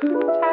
Ciao.